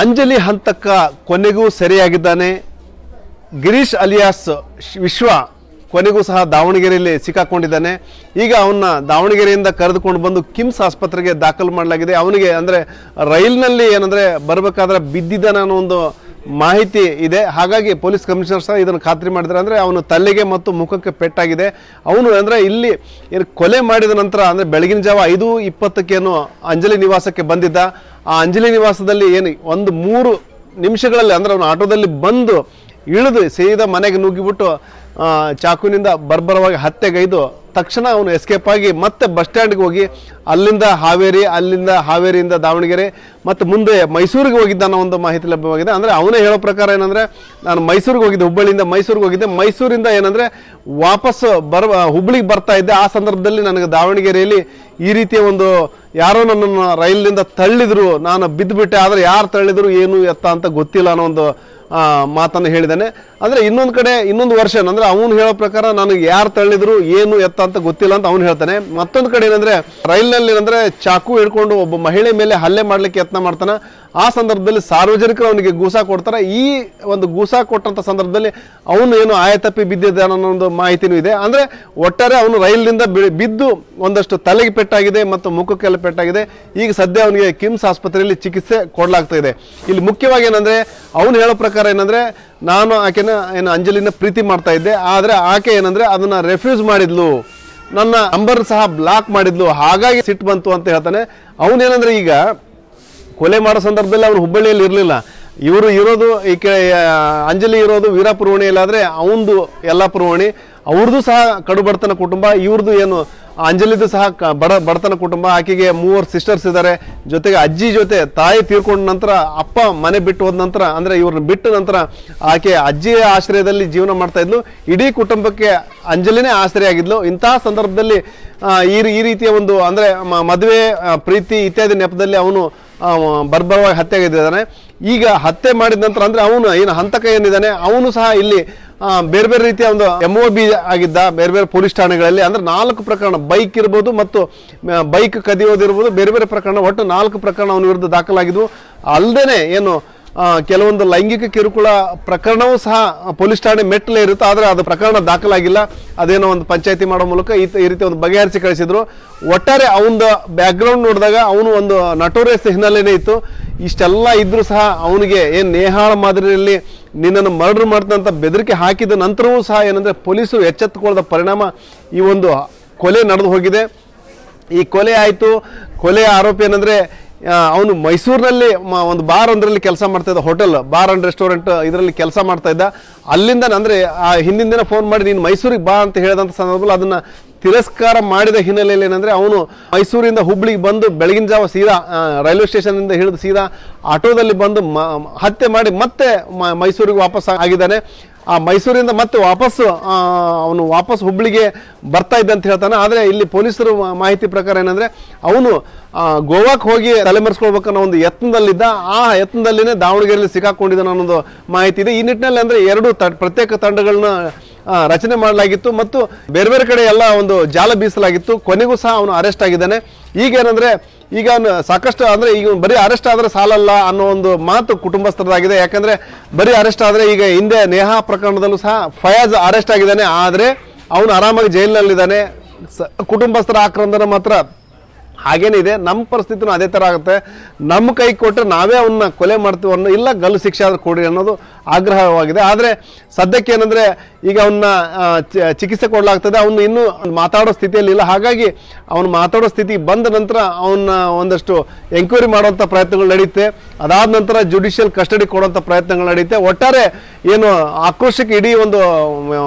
ಅಂಜಲಿ ಹಂತಕ್ಕ ಕೊನೆಗೂ ಸೆರೆಯಾಗಿದ್ದಾನೆ. ಗಿರೀಶ್ ಅಲಿಯಾಸ್ ವಿಶ್ವ ಕೊನೆಗೂ ಸಹ ದಾವಣಗೆರೆಯಲ್ಲಿ ಸಿಕ್ಕಾಕೊಂಡಿದ್ದಾನೆ. ಈಗ ಅವನ್ನ ದಾವಣಗೆರೆಯಿಂದ ಕರೆದುಕೊಂಡು ಬಂದು ಕಿಮ್ಸ್ ಆಸ್ಪತ್ರೆಗೆ ದಾಖಲು ಮಾಡಲಾಗಿದೆ. ಅವನಿಗೆ ಅಂದರೆ ರೈಲ್ನಲ್ಲಿ ಏನಂದರೆ ಬರಬೇಕಾದ್ರೆ ಬಿದ್ದಿದ್ದಾನೆ ಅನ್ನೋ ಒಂದು ಮಾಹಿತಿ ಇದೆ. ಹಾಗಾಗಿ ಪೊಲೀಸ್ ಕಮಿಷನರ್ ಸಹ ಇದನ್ನು ಖಾತ್ರಿ ಮಾಡಿದ್ದಾರೆ. ಅಂದರೆ ಅವನು ತಲೆಗೆ ಮತ್ತು ಮುಖಕ್ಕೆ ಪೆಟ್ಟಾಗಿದೆ. ಅವನು ಅಂದರೆ ಇಲ್ಲಿ ಏನು ಕೊಲೆ ಮಾಡಿದ ನಂತರ ಅಂದರೆ ಬೆಳಗಿನ ಜಾವ ಐದು ಇಪ್ಪತ್ತಕ್ಕೇನು ಅಂಜಲಿ ನಿವಾಸಕ್ಕೆ ಬಂದಿದ್ದ. ಆ ಅಂಜಲಿ ನಿವಾಸದಲ್ಲಿ ಏನು ಒಂದು ಮೂರು ನಿಮಿಷಗಳಲ್ಲಿ ಅಂದರೆ ಅವನು ಆಟೋದಲ್ಲಿ ಬಂದು ಇಳಿದು ಸೀದಾ ಮನೆಗೆ ನುಗ್ಗಿಬಿಟ್ಟು ಚಾಕುವಿನಿಂದ ಬರ್ಬರವಾಗಿ ಹತ್ಯೆಗೈದು ತಕ್ಷಣ ಅವನು ಎಸ್ಕೇಪ್ ಆಗಿ ಮತ್ತೆ ಬಸ್ ಸ್ಟ್ಯಾಂಡ್ಗೆ ಹೋಗಿ ಅಲ್ಲಿಂದ ಹಾವೇರಿ, ಅಲ್ಲಿಂದ ಹಾವೇರಿಯಿಂದ ದಾವಣಗೆರೆ ಮತ್ತು ಮುಂದೆ ಮೈಸೂರಿಗೆ ಹೋಗಿದ್ದ ಅನ್ನೋ ಒಂದು ಮಾಹಿತಿ ಲಭ್ಯವಾಗಿದೆ. ಅಂದರೆ ಅವನೇ ಹೇಳೋ ಪ್ರಕಾರ ಏನಂದರೆ, ನಾನು ಮೈಸೂರಿಗೆ ಹೋಗಿದ್ದೆ, ಹುಬ್ಬಳ್ಳಿಯಿಂದ ಮೈಸೂರಿಗೆ ಹೋಗಿದ್ದೆ. ಮೈಸೂರಿಂದ ಏನಂದರೆ ವಾಪಸ್ ಬರ ಹುಬ್ಬಳ್ಳಿಗೆ ಬರ್ತಾ ಇದ್ದೆ. ಆ ಸಂದರ್ಭದಲ್ಲಿ ನನಗೆ ದಾವಣಗೆರೆಯಲ್ಲಿ ಈ ರೀತಿಯ ಒಂದು ಯಾರೋ ನನ್ನನ್ನು ರೈಲಿನಿಂದ ತಳ್ಳಿದ್ರು. ನಾನು ಬಿದ್ದುಬಿಟ್ಟೆ ಆದರೆ ಯಾರು ತಳ್ಳಿದ್ರು, ಏನು ಎತ್ತ ಅಂತ ಗೊತ್ತಿಲ್ಲ ಅನ್ನೋ ಒಂದು ಮಾತನ್ನು ಹೇಳಿದ್ದಾನೆ. ಅಂದ್ರೆ ಇನ್ನೊಂದು ಕಡೆ, ಇನ್ನೊಂದು ವರ್ಷ. ಅಂದ್ರೆ ಅವನು ಹೇಳೋ ಪ್ರಕಾರ ನನಗೆ ಯಾರು ತಳ್ಳಿದ್ರು ಏನು ಎತ್ತ ಅಂತ ಗೊತ್ತಿಲ್ಲ ಅಂತ ಅವನು ಹೇಳ್ತಾನೆ. ಮತ್ತೊಂದು ಕಡೆ ಏನಂದ್ರೆ, ರೈಲ್ನಲ್ಲಿ ಏನಂದ್ರೆ ಚಾಕು ಹಿಡ್ಕೊಂಡು ಒಬ್ಬ ಮಹಿಳೆ ಮೇಲೆ ಹಲ್ಲೆ ಮಾಡ್ಲಿಕ್ಕೆ ಯತ್ನ ಮಾಡ್ತಾನೆ. ಆ ಸಂದರ್ಭದಲ್ಲಿ ಸಾರ್ವಜನಿಕರು ಅವನಿಗೆ ಗೂಸಾ ಕೊಡ್ತಾರೆ. ಈ ಒಂದು ಗೂಸಾ ಕೊಟ್ಟಂತ ಸಂದರ್ಭದಲ್ಲಿ ಅವನು ಏನು ಆಯತಪ್ಪಿ ಬಿದ್ದಿದ್ದಾನೆ ಅನ್ನೋ ಒಂದು ಮಾಹಿತಿನೂ ಇದೆ. ಅಂದ್ರೆ ಒಟ್ಟಾರೆ ಅವನು ರೈಲಿನಿಂದ ಬಿದ್ದು ಒಂದಷ್ಟು ತಲೆಗೆ ಪೆಟ್ಟಾಗಿದೆ ಮತ್ತು ಮುಖಕ್ಕೆಲ್ಲ ಪೆಟ್ಟಾಗಿದೆ. ಈಗ ಸದ್ಯ ಅವನಿಗೆ ಕಿಮ್ಸ್ ಆಸ್ಪತ್ರೆಯಲ್ಲಿ ಚಿಕಿತ್ಸೆ ಕೊಡಲಾಗ್ತಾ ಇದೆ. ಇಲ್ಲಿ ಮುಖ್ಯವಾಗಿ ಏನಂದ್ರೆ, ಅವನು ಹೇಳೋ ಪ್ರಕಾರ ಏನಂದ್ರೆ ನಾನು ಆಕೆನ ಏನು ಅಂಜಲಿನ ಪ್ರೀತಿ ಮಾಡ್ತಾ ಇದ್ದೆ, ಆದ್ರೆ ಆಕೆ ಏನಂದ್ರೆ ಅದನ್ನ ರೆಫ್ಯೂಸ್ ಮಾಡಿದ್ಲು. ನನ್ನ ನಂಬರ್ ಸಹ ಬ್ಲಾಕ್ ಮಾಡಿದ್ಲು. ಹಾಗಾಗಿ ಸಿಟ್ಟು ಬಂತು ಅಂತ ಹೇಳ್ತಾನೆ. ಅವನೇನಂದ್ರೆ ಈಗ ಕೊಲೆ ಮಾಡೋ ಸಂದರ್ಭದಲ್ಲಿ ಅವನು ಹುಬ್ಬಳ್ಳಿಯಲ್ಲಿ ಇರಲಿಲ್ಲ. ಇವರು ಇರೋದು ಈ ಕೆ ಅಂಜಲಿ ಇರೋದು ವೀರಾಪುರ ಓಣಿಯಲ್ಲಾದ್ರೆ ಅವಂದು ಎಲ್ಲ ಓಣಿ. ಅವ್ರದ್ದು ಸಹ ಕಡು ಬಡತನ ಕುಟುಂಬ ಇವ್ರದ್ದು ಏನು, ಅಂಜಲಿದು ಸಹ ಬಡ, ಬಡತನ ಕುಟುಂಬ. ಆಕೆಗೆ ಮೂವರು ಸಿಸ್ಟರ್ಸ್ ಇದ್ದಾರೆ ಜೊತೆಗೆ ಅಜ್ಜಿ ಜೊತೆ ತಾಯಿ ತೀರ್ಕೊಂಡ ನಂತರ ಅಪ್ಪ ಮನೆ ಬಿಟ್ಟು ಹೋದ ನಂತರ, ಅಂದರೆ ಇವ್ರನ್ನ ಬಿಟ್ಟ ನಂತರ ಆಕೆ ಅಜ್ಜಿಯ ಆಶ್ರಯದಲ್ಲಿ ಜೀವನ ಮಾಡ್ತಾ ಇದ್ಲು. ಇಡೀ ಕುಟುಂಬಕ್ಕೆ ಅಂಜಲಿನೇ ಆಶ್ರಯ ಆಗಿದ್ಲು. ಇಂತಹ ಸಂದರ್ಭದಲ್ಲಿ ಈ ಈ ರೀತಿಯ ಒಂದು, ಅಂದರೆ ಮದುವೆ ಪ್ರೀತಿ ಇತ್ಯಾದಿ ನೆಪದಲ್ಲಿ ಅವನು ಬರ್ಬರವಾಗಿ ಹತ್ಯೆಗಿದ್ದಾನೆ ಈಗ ಹತ್ಯೆ ಮಾಡಿದ ನಂತರ ಅಂದ್ರೆ ಅವನು ಏನು ಹಂತಕ ಏನಿದ್ದಾನೆ, ಅವನು ಸಹ ಇಲ್ಲಿ ಬೇರೆ ಬೇರೆ ರೀತಿಯ ಒಂದು ಎಂ ಒ ಬಿ ಆಗಿದ್ದ ಬೇರೆ ಬೇರೆ ಪೊಲೀಸ್ ಠಾಣೆಗಳಲ್ಲಿ ಅಂದ್ರೆ ನಾಲ್ಕು ಪ್ರಕರಣ, ಬೈಕ್ ಇರ್ಬೋದು ಮತ್ತು ಬೈಕ್ ಕದಿಯೋದಿರ್ಬೋದು, ಬೇರೆ ಬೇರೆ ಪ್ರಕರಣ, ಒಟ್ಟು ನಾಲ್ಕು ಪ್ರಕರಣ ಅವನ ವಿರುದ್ಧ ದಾಖಲಾಗಿದ್ವು. ಅಲ್ಲದೆ ಏನು ಕೆಲವೊಂದು ಲೈಂಗಿಕ ಕಿರುಕುಳ ಪ್ರಕರಣವೂ ಸಹ ಪೊಲೀಸ್ ಠಾಣೆ ಮೆಟ್ಟಲೇ ಇರುತ್ತೆ. ಆದರೆ ಅದು ಪ್ರಕರಣ ದಾಖಲಾಗಿಲ್ಲ. ಅದೇನೋ ಒಂದು ಪಂಚಾಯತಿ ಮಾಡೋ ಮೂಲಕ ಈ ರೀತಿ ಒಂದು ಬಗೆಹರಿಸಿ ಕಳಿಸಿದ್ರು. ಒಟ್ಟಾರೆ ಅವನ ಬ್ಯಾಕ್ಗ್ರೌಂಡ್ ನೋಡಿದಾಗ ಅವನು ಒಂದು ನಟೋರಿಯಸ್ ಹಿನ್ನೆಲೆನೇ ಇತ್ತು. ಇಷ್ಟೆಲ್ಲ ಇದ್ರೂ ಸಹ ಅವನಿಗೆ ಏನು ನೇಹಾಳ ಮಾದರಿಯಲ್ಲಿ ನಿನ್ನನ್ನು ಮರ್ಡರ್ ಮಾಡ್ತಂತ ಬೆದರಿಕೆ ಹಾಕಿದ ನಂತರವೂ ಸಹ ಏನಂದರೆ ಪೊಲೀಸರು ಎಚ್ಚೆತ್ತುಕೊಳ್ಳದ ಪರಿಣಾಮ ಈ ಒಂದು ಕೊಲೆ ನಡೆದು ಹೋಗಿದೆ. ಈ ಕೊಲೆ ಆಯಿತು. ಕೊಲೆಯ ಆರೋಪಿ ಏನಂದ್ರೆ ಅವನು ಮೈಸೂರಿನಲ್ಲಿ ಒಂದು ಬಾರ್ ಒಂದರಲ್ಲಿ ಕೆಲಸ ಮಾಡ್ತಾ ಇದ್ದ ಹೋಟೆಲ್, ಬಾರ್ ಅಂಡ್ ರೆಸ್ಟೋರೆಂಟ್ ಇದರಲ್ಲಿ ಕೆಲಸ ಮಾಡ್ತಾ ಇದ್ದ. ಅಲ್ಲಿಂದ ಅಂದ್ರೆ, ಆ, ಹಿಂದಿನ ದಿನ ಫೋನ್ ಮಾಡಿ, ನೀನು ಮೈಸೂರಿಗೆ ಬಾ ಅಂತ ಹೇಳಿದಂಥ ಸಂದರ್ಭದಲ್ಲಿ ಅದನ್ನ ತಿರಸ್ಕಾರ ಮಾಡಿದ ಹಿನ್ನೆಲೆಯಲ್ಲಿ ಏನಂದ್ರೆ, ಅವನು ಮೈಸೂರಿಂದ ಹುಬ್ಳಿಗೆ ಬಂದು ಬೆಳಗಿನ ಜಾವ ಸೀದಾ ರೈಲ್ವೆ ಸ್ಟೇಷನ್ ಇಂದ ಹಿಡಿದು ಸೀದಾ ಆಟೋದಲ್ಲಿ ಬಂದು ಹತ್ಯೆ ಮಾಡಿ ಮತ್ತೆ ಮೈಸೂರಿಗೆ ವಾಪಸ್ ಆಗಿದ್ದಾನೆ. ಆ ಮೈಸೂರಿಂದ ಮತ್ತೆ ವಾಪಸ್ ಅವನು ವಾಪಸ್ ಹುಬ್ಳಿಗೆ ಬರ್ತಾ ಇದ್ದ ಅಂತ ಹೇಳ್ತಾನೆ. ಆದರೆ ಇಲ್ಲಿ ಪೊಲೀಸರು ಮಾಹಿತಿ ಪ್ರಕಾರ ಏನಂದ್ರೆ, ಅವನು ಗೋವಾಕ್ಕೆ ಹೋಗಿ ತಲೆಮರೆಸ್ಕೊಳ್ಬೇಕನ್ನೋ ಒಂದು ಯತ್ನದಲ್ಲಿದ್ದ, ಆ ಯತ್ನದಲ್ಲಿನೇ ದಾವಣಗೆರೆಯಲ್ಲಿ ಸಿಕ್ಕಾಕೊಂಡಿದ್ದಾನೆ ಅನ್ನೋದು ಮಾಹಿತಿ ಇದೆ. ಈ ನಿಟ್ಟಿನಲ್ಲಿ ಅಂದ್ರೆ ಎರಡು ತ- ಪ್ರತ್ಯೇಕ ತಂಡಗಳನ್ನ ರಚನೆ ಮಾಡಲಾಗಿತ್ತು ಮತ್ತು ಬೇರೆ ಬೇರೆ ಕಡೆ ಎಲ್ಲ ಒಂದು ಜಾಲ ಬೀಸಲಾಗಿತ್ತು. ಕೊನೆಗೂ ಸಹ ಅವನು ಅರೆಸ್ಟ್ ಆಗಿದ್ದಾನೆ. ಈಗ ಏನಂದ್ರೆ ಈಗ ಸಾಕಷ್ಟು ಅಂದ್ರೆ ಈಗ ಬರೀ ಅರೆಸ್ಟ್ ಆದ್ರೆ ಸಾಲಲ್ಲ ಅನ್ನೋ ಒಂದು ಮಾತು ಕುಟುಂಬಸ್ಥರದಾಗಿದೆ. ಯಾಕಂದ್ರೆ ಬರೀ ಅರೆಸ್ಟ್ ಆದ್ರೆ ಈಗ ಹಿಂದೆ ನೇಹಾ ಪ್ರಕರಣದಲ್ಲೂ ಸಹ ಫಯಾಜ್ ಅರೆಸ್ಟ್ ಆಗಿದ್ದಾನೆ. ಆದ್ರೆ ಅವನು ಆರಾಮಾಗಿ ಜೈಲಿನಲ್ಲಿದ್ದಾನೆ. ಕುಟುಂಬಸ್ಥರ ಆಕ್ರಂದನ ಮಾತ್ರ ಹಾಗೇನೇ ಇದೆ. ನಮ್ಮ ಪರಿಸ್ಥಿತಿನೂ ಅದೇ ಥರ ಆಗುತ್ತೆ. ನಮ್ಮ ಕೈ ಕೊಟ್ಟರೆ ನಾವೇ ಅವನ್ನ ಕೊಲೆ ಮಾಡ್ತೀವಿ ಅನ್ನೋ, ಇಲ್ಲ ಗಲ್ಲು ಶಿಕ್ಷೆ ಆದ್ರೆ ಕೊಡಿ ಅನ್ನೋದು ಆಗ್ರಹವಾಗಿದೆ. ಆದರೆ ಸದ್ಯಕ್ಕೆ ಏನಂದರೆ ಈಗ ಅವನ್ನ ಚಿಕಿತ್ಸೆ ಕೊಡಲಾಗ್ತದೆ. ಅವನು ಇನ್ನೂ ಮಾತಾಡೋ ಸ್ಥಿತಿಯಲ್ಲಿ ಇಲ್ಲ. ಹಾಗಾಗಿ ಅವನು ಮಾತಾಡೋ ಸ್ಥಿತಿ ಬಂದ ನಂತರ ಅವನ್ನ ಒಂದಷ್ಟು ಎಂಕ್ವೈರಿ ಮಾಡುವಂಥ ಪ್ರಯತ್ನಗಳು ನಡೆಯುತ್ತೆ ಅದಾದ ನಂತರ ಜುಡಿಷಿಯಲ್ ಕಸ್ಟಡಿ ಕೊಡುವಂಥ ಪ್ರಯತ್ನಗಳು ನಡೆಯುತ್ತೆ ಒಟ್ಟಾರೆ ಏನು ಆಕ್ರೋಶಕ್ಕೆ ಇಡೀ ಒಂದು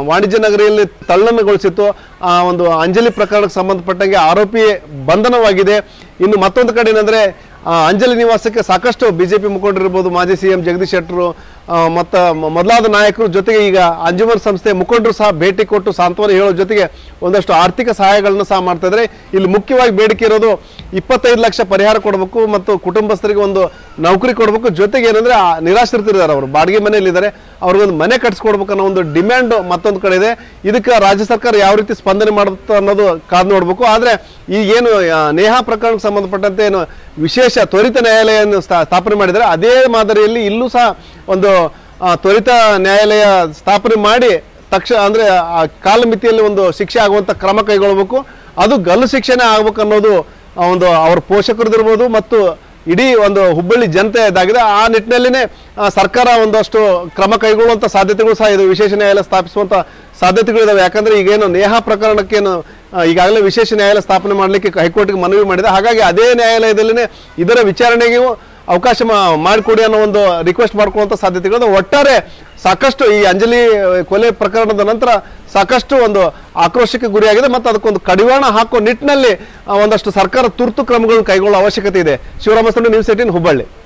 ವಾಣಿಜ್ಯ ನಗರಿಯಲ್ಲಿ ತಲ್ಲಣಗೊಳಿಸಿತ್ತು. ಆ ಒಂದು ಅಂಜಲಿ ಪ್ರಕರಣಕ್ಕೆ ಸಂಬಂಧಪಟ್ಟಂಗೆ ಆರೋಪಿ ಬಂಧನವಾಗಿದೆ. ಇನ್ನು ಮತ್ತೊಂದು ಕಡೆ ಏನಂದ್ರೆ ಅಂಜಲಿ ನಿವಾಸಕ್ಕೆ ಸಾಕಷ್ಟು ಬಿಜೆಪಿ ಮುಖಂಡರಿರ್ಬೋದು, ಮಾಜಿ ಸಿಎಂ ಜಗದೀಶ್ ಶೆಟ್ಟರು ಮತ್ತು ಮೊದಲಾದ ನಾಯಕರು ಜೊತೆಗೆ ಈಗ ಅಂಜುಮನ್ ಸಂಸ್ಥೆ ಮುಖಂಡರು ಸಹ ಭೇಟಿ ಕೊಟ್ಟು ಸಾಂತ್ವನ ಹೇಳೋ ಜೊತೆಗೆ ಒಂದಷ್ಟು ಆರ್ಥಿಕ ಸಹಾಯಗಳನ್ನು ಸಹ ಮಾಡ್ತಾ ಇದ್ದಾರೆ ಇಲ್ಲಿ ಮುಖ್ಯವಾಗಿ ಬೇಡಿಕೆ ಇರೋದು ಇಪ್ಪತ್ತೈದು ಲಕ್ಷ ಪರಿಹಾರ ಕೊಡಬೇಕು ಮತ್ತು ಕುಟುಂಬಸ್ಥರಿಗೆ ಒಂದು ನೌಕರಿ ಕೊಡಬೇಕು. ಜೊತೆಗೆ ಏನಂದ್ರೆ ನಿರಾಶ್ರಿತರಿದ್ದಾರೆ ಅವರು, ಬಾಡಿಗೆ ಮನೆಯಲ್ಲಿದ್ದಾರೆ ಅವ್ರಿಗೊಂದು ಮನೆ ಕಟ್ಸ್ಕೊಡ್ಬೇಕು ಅನ್ನೋ ಒಂದು ಡಿಮ್ಯಾಂಡ್ ಮತ್ತೊಂದು ಕಡೆ ಇದೆ. ಇದಕ್ಕೆ ರಾಜ್ಯ ಸರ್ಕಾರ ಯಾವ ರೀತಿ ಸ್ಪಂದನೆ ಮಾಡುತ್ತೆ ಅನ್ನೋದು ಕಾದು ನೋಡಬೇಕು. ಆದರೆ ಈಗೇನು ನೇಹ ಪ್ರಕರಣಕ್ಕೆ ಸಂಬಂಧಪಟ್ಟಂತೆ ಏನು ವಿಶೇಷ ತ್ವರಿತ ನ್ಯಾಯಾಲಯವನ್ನು ಸ್ಥಾ- ಸ್ಥಾಪನೆ ಮಾಡಿದ್ದಾರೆ. ಅದೇ ಮಾದರಿಯಲ್ಲಿ ಇಲ್ಲೂ ಸಹ ಒಂದು ತ್ವರಿತ ನ್ಯಾಯಾಲಯ ಸ್ಥಾಪನೆ ಮಾಡಿ ತಕ್ಷಣ ಅಂದ್ರೆ, ಆ, ಕಾಲಮಿತಿಯಲ್ಲಿ ಒಂದು ಶಿಕ್ಷೆ ಆಗುವಂತ ಕ್ರಮ ಕೈಗೊಳ್ಳಬೇಕು ಅದು ಗಲ್ಲು ಶಿಕ್ಷೆನೇ ಆಗ್ಬೇಕು ಅನ್ನೋದು ಒಂದು ಅವ್ರ ಪೋಷಕರದಿರ್ಬೋದು ಮತ್ತು ಇಡೀ ಒಂದು ಹುಬ್ಬಳ್ಳಿ ಜನತೆ ಇದಾಗಿದೆ. ಆ ನಿಟ್ಟಿನಲ್ಲಿನೇ ಸರ್ಕಾರ ಒಂದಷ್ಟು ಕ್ರಮ ಕೈಗೊಳ್ಳುವಂತ ಸಾಧ್ಯತೆಗಳು ಸಹ ಇದು ವಿಶೇಷ ನ್ಯಾಯಾಲಯ ಸ್ಥಾಪಿಸುವಂತ ಸಾಧ್ಯತೆಗಳಿದಾವೆ ಯಾಕಂದ್ರೆ ಈಗೇನು ನೇಹ ಪ್ರಕರಣಕ್ಕೇನು ಈಗಾಗಲೇ ವಿಶೇಷ ನ್ಯಾಯಾಲಯ ಸ್ಥಾಪನೆ ಮಾಡಲಿಕ್ಕೆ ಹೈಕೋರ್ಟ್ಗೆ ಮನವಿ ಮಾಡಿದೆ. ಹಾಗಾಗಿ ಅದೇ ನ್ಯಾಯಾಲಯದಲ್ಲಿನೇ ಇದರ ವಿಚಾರಣೆಗೂ ಅವಕಾಶ ಮಾಡಿಕೊಡಿ ಅನ್ನೋ ಒಂದು ರಿಕ್ವೆಸ್ಟ್ ಮಾಡ್ಕೊಳ್ಳುವಂತ ಸಾಧ್ಯತೆಗಳು ಒಟ್ಟಾರೆ ಸಾಕಷ್ಟು ಈ ಅಂಜಲಿ ಕೊಲೆ ಪ್ರಕರಣದ ನಂತರ ಸಾಕಷ್ಟು ಒಂದು ಆಕ್ರೋಶಕ್ಕೆ ಗುರಿಯಾಗಿದೆ ಮತ್ತು ಅದಕ್ಕೊಂದು ಕಡಿವಾಣ ಹಾಕೋ ನಿಟ್ಟಿನಲ್ಲಿ ಒಂದಷ್ಟು ಸರ್ಕಾರ ತುರ್ತು ಕ್ರಮಗಳನ್ನು ಕೈಗೊಳ್ಳುವ ಅವಶ್ಯಕತೆ ಇದೆ. ಶಿವರಾಮಸ್ವಾಮಿ ನ್ಯೂಸ್ ಏಟೀನ್ ಹುಬ್ಬಳ್ಳಿ